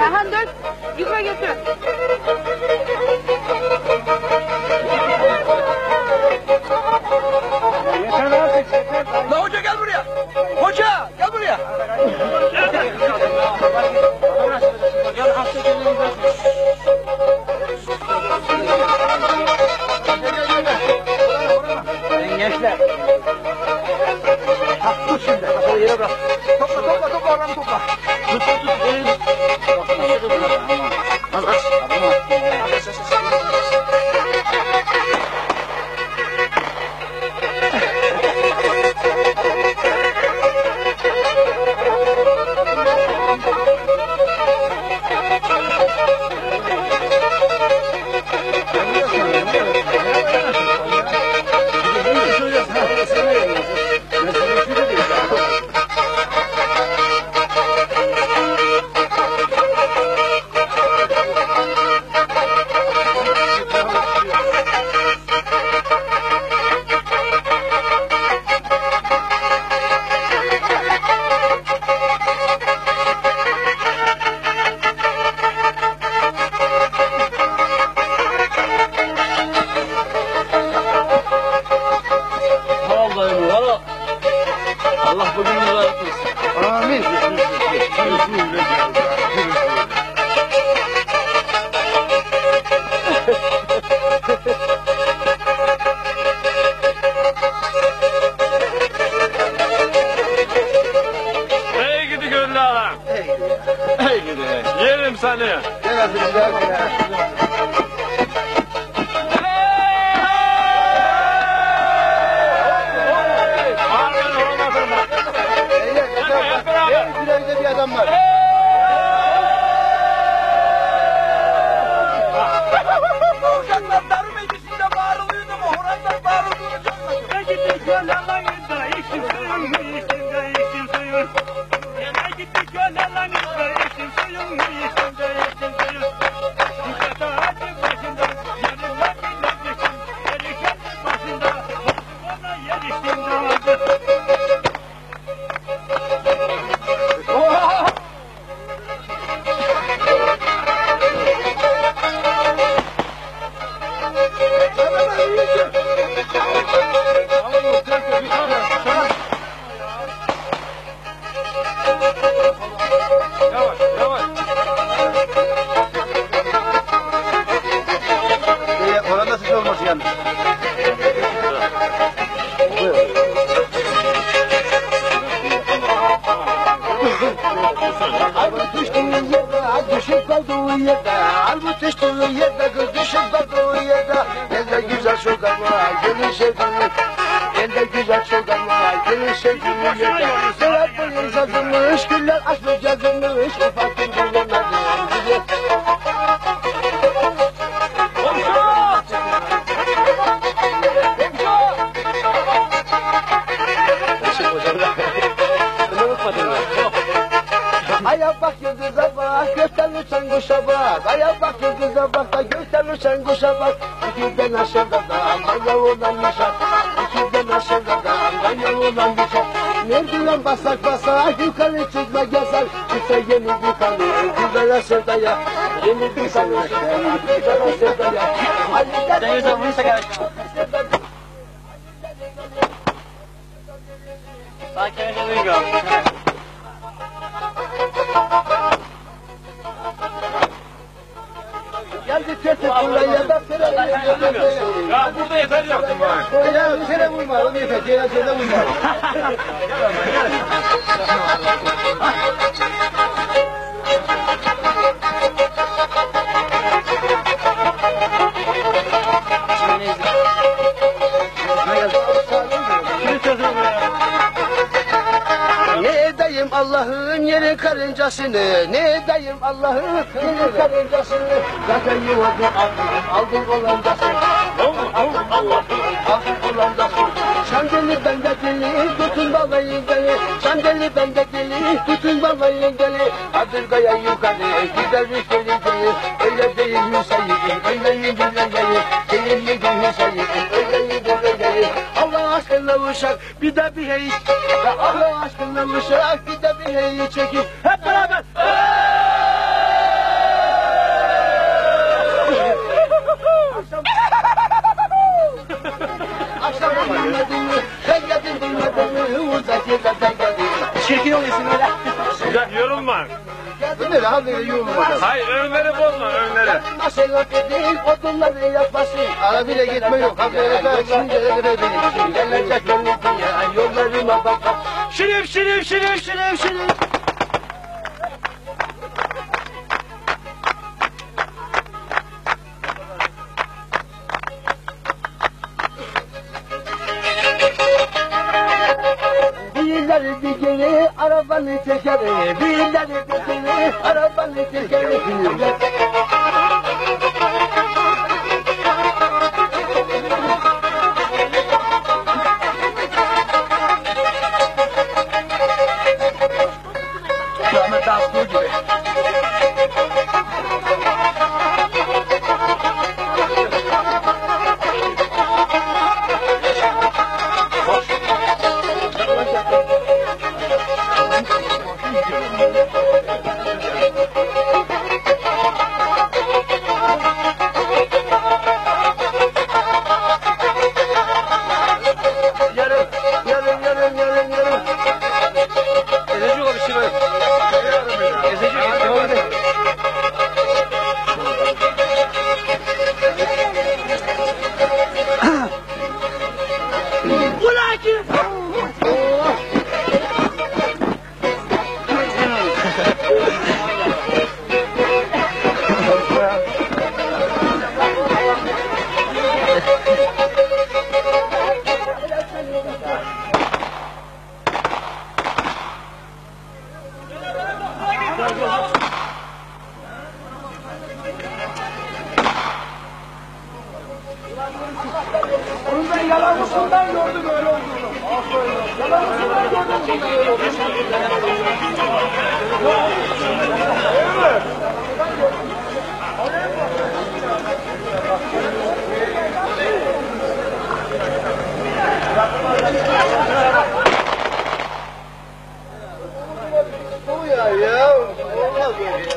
Erhan dök. Yukarı götür. La hoca gel buraya. Hoca gel buraya. Come on. Allah bugün mübarek etsin. Amin. Hey gidi gönlü adam. Hey gidi. Yerim seni. Gel hadi gel gülerinde bir adam kaldığı yerde Armut düştüğü yerde, kız düşüp kaldığı yerde. Elde güzel şokan var, gelin sevdiği Elde güzel şokan var, gelin sevdiği yerde. Serap boyu yazılmış, güller açmış yazılmış Ufak bir kullanmadı, güzel Aya bak yıldıza bak, gökten uçan kuşa bak. Aya bak yıldıza bak da gökten uçan kuşa bak. İkiden aşağıda da manya olan nişan. İkiden aşağıda da manya olan nişan. Merdiven basak basak yukarı çıkma yazar. Çıksa yeni bir kanı, güzel sevdaya. Yeni bir kanı, güzel sevdaya. Deniz avluysa gerek. Sakin edin Geldi kötü buraya da sıra Ya burada yeter yaptın bana. Ya bir sene vurma, onu yeter. Cenazede vurma. Yeri karıncasını Ne edeyim Allah'ın yeri karıncasını? Zaten yuvada aldım, aldım olancasını Aldım aldım olancasını Şandeli bende deli, tutun balayı deli. Şandeli bende deli, tutun balayı deli. Adırgaya yukarı, gideriz deli deli Öyle değil Hüseyin, öyle Değil Hüseyin, indir öyle aşkınla uşak bir de bir hey. Allah aşkınla uşak bir de bir hey çekin hep beraber. Akşam akşam dinledin mi ben geldim Lan böyle yorulmadan? Hayır önleri bozma önleri. Nasıl değil odunları yapmasın. Ara bile gitme yok. Ha böyle ben şimdi elime benim. Gelecek yolun dünya yollarıma bak. Şirin şirin şirin şirin şirin. Birileri dikeni arabanı tekeri. Birileri dikeni arabanı tekeri. Bu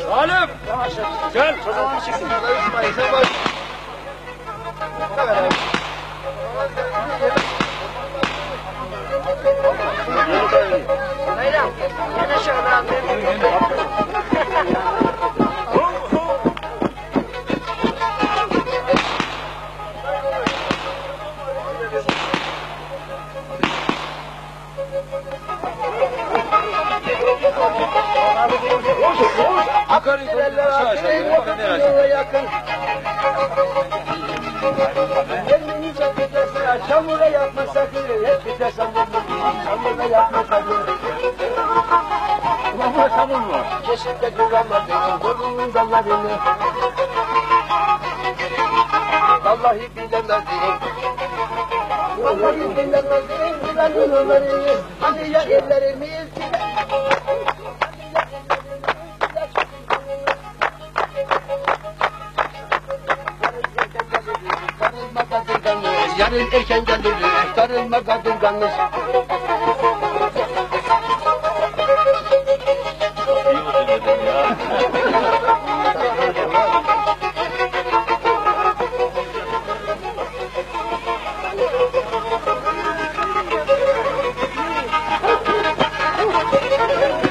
Halim. Gel. İsmail sen bak. Evet. Yukarı Elini çekeceksin, çamura yapma sakın. Hep bir de çamura yapma sakın. Ulan burası çamur mu? Kesinlikle güvenmedim, burnunun dallarını. Vallahi bilemezdim. Vallahi bilemezdim, ben onları. Hani ya ellerimiz yarın erken gelir, darılma kadırganlı. İyi